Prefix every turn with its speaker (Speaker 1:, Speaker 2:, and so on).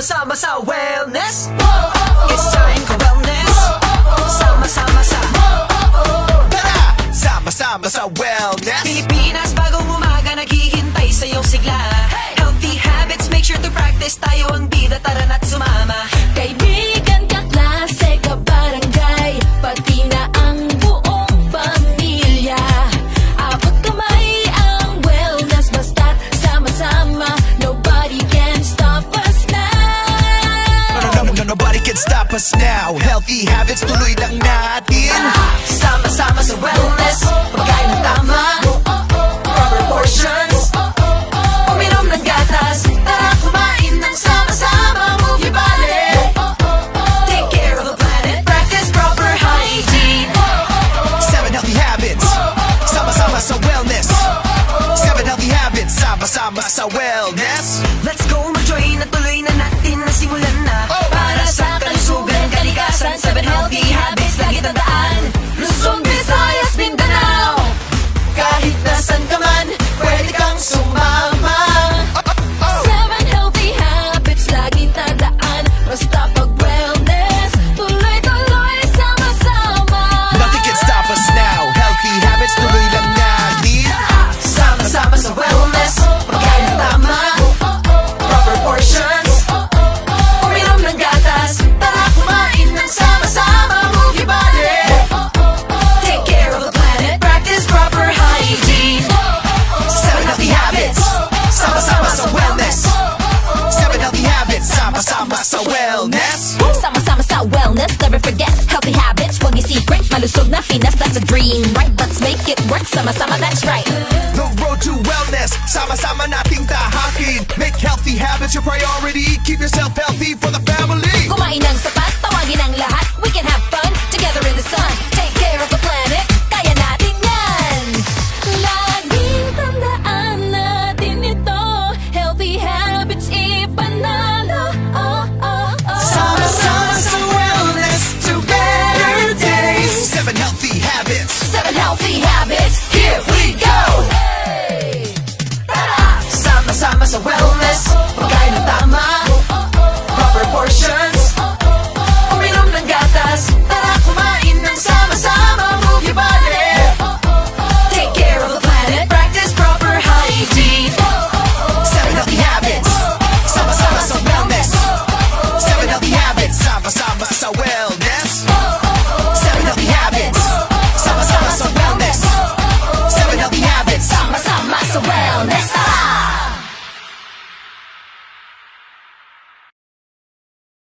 Speaker 1: sa wellness. It's time for wellness. Sama-sama sa
Speaker 2: Tara! Sama-sama sa wellness.
Speaker 1: Pilipinas bagong umaga Naghihintay sa iyong
Speaker 3: us now
Speaker 2: Healthy habits, tuloy lang natin
Speaker 3: that's a dream, right? Let's make it work, sama-sama, that's right.
Speaker 2: The road to wellness Sama-sama nating tahakin Make healthy habits your priority. Keep yourself healthy for the family.
Speaker 3: Kumain ng sapat,
Speaker 1: sa wellness Pagkain ng tama. Proper portions. Uminom ng gatas. Tara kumain ng sama-sama. Move your body. Take care of the planet. Practice proper hygiene.
Speaker 2: Seven healthy habits. Sama-sama sa wellness. Seven healthy habits. Sama-sama sa wellness. Seven healthy habits. Sama-sama sa wellness. Seven healthy habits.
Speaker 3: Sama-sama sa wellness